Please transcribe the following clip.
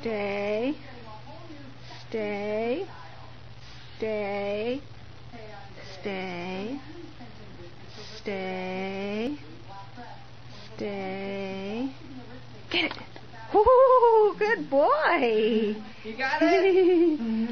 Stay. Stay. Stay. Stay. Stay. Stay. Get it. Ooh, good boy. You got it?